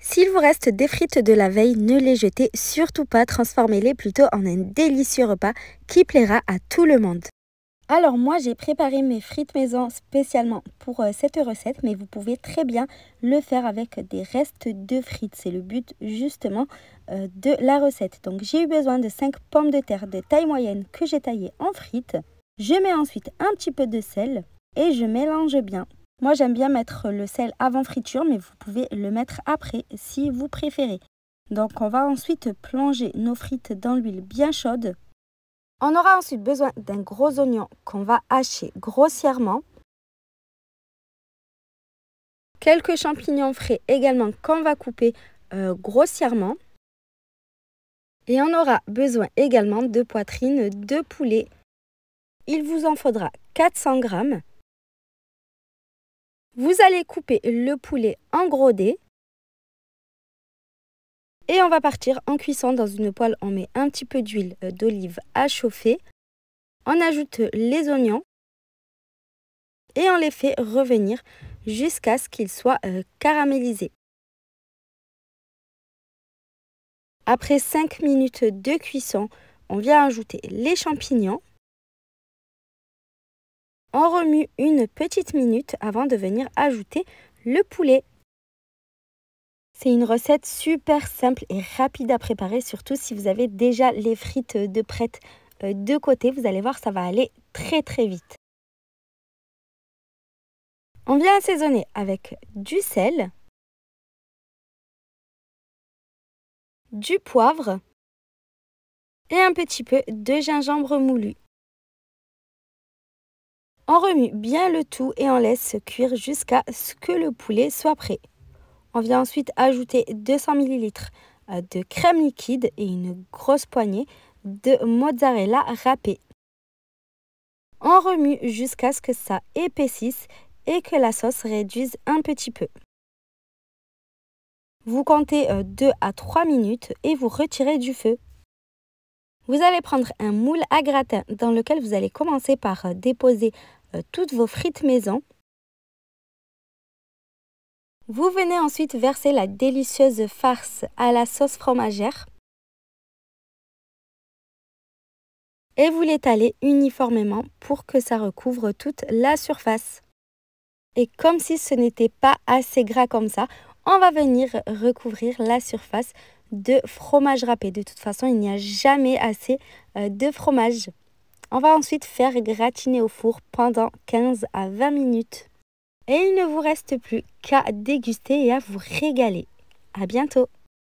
S'il vous reste des frites de la veille, ne les jetez surtout pas, transformez-les plutôt en un délicieux repas qui plaira à tout le monde. Alors moi j'ai préparé mes frites maison spécialement pour euh, cette recette mais vous pouvez très bien le faire avec des restes de frites. C'est le but justement euh, de la recette. Donc j'ai eu besoin de 5 pommes de terre de taille moyenne que j'ai taillées en frites. Je mets ensuite un petit peu de sel et je mélange bien. Moi j'aime bien mettre le sel avant friture mais vous pouvez le mettre après si vous préférez. Donc on va ensuite plonger nos frites dans l'huile bien chaude on aura ensuite besoin d'un gros oignon qu'on va hacher grossièrement. Quelques champignons frais également qu'on va couper euh, grossièrement. Et on aura besoin également de poitrine de poulet. Il vous en faudra 400 grammes. Vous allez couper le poulet en gros dés. Et on va partir en cuisson dans une poêle. On met un petit peu d'huile euh, d'olive à chauffer. On ajoute les oignons et on les fait revenir jusqu'à ce qu'ils soient euh, caramélisés. Après 5 minutes de cuisson, on vient ajouter les champignons. On remue une petite minute avant de venir ajouter le poulet. C'est une recette super simple et rapide à préparer, surtout si vous avez déjà les frites de prête euh, de côté. Vous allez voir, ça va aller très très vite. On vient assaisonner avec du sel, du poivre et un petit peu de gingembre moulu. On remue bien le tout et on laisse cuire jusqu'à ce que le poulet soit prêt. On vient ensuite ajouter 200 ml euh, de crème liquide et une grosse poignée de mozzarella râpée. On remue jusqu'à ce que ça épaississe et que la sauce réduise un petit peu. Vous comptez 2 euh, à 3 minutes et vous retirez du feu. Vous allez prendre un moule à gratin dans lequel vous allez commencer par euh, déposer toutes vos frites maison vous venez ensuite verser la délicieuse farce à la sauce fromagère et vous l'étalez uniformément pour que ça recouvre toute la surface. Et comme si ce n'était pas assez gras comme ça, on va venir recouvrir la surface de fromage râpé. De toute façon, il n'y a jamais assez euh, de fromage. On va ensuite faire gratiner au four pendant 15 à 20 minutes. Et il ne vous reste plus qu'à déguster et à vous régaler. À bientôt